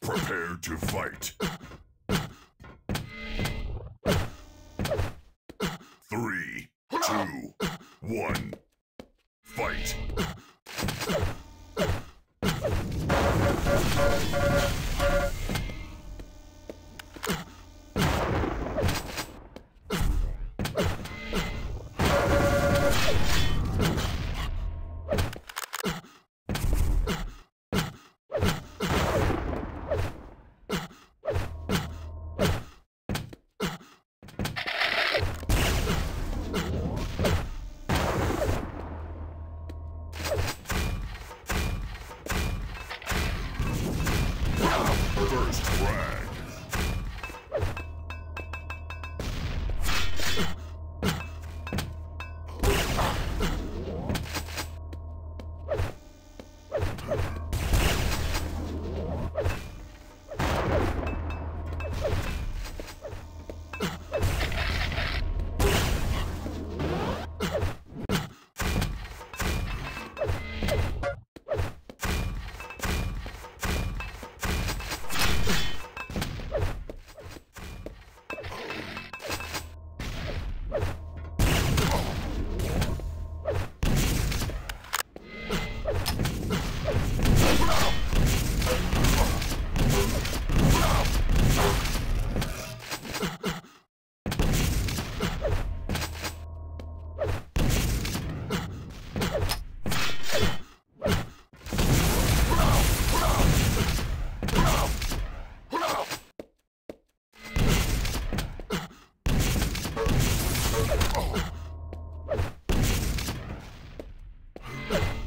Prepare to fight. First frag. you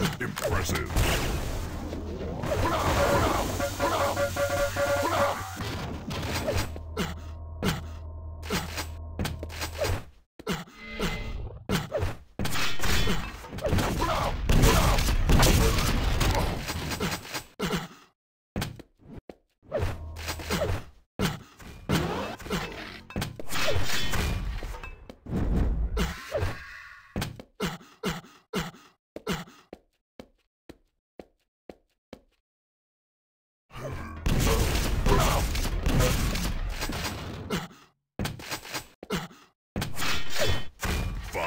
Impressive.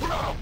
Wow.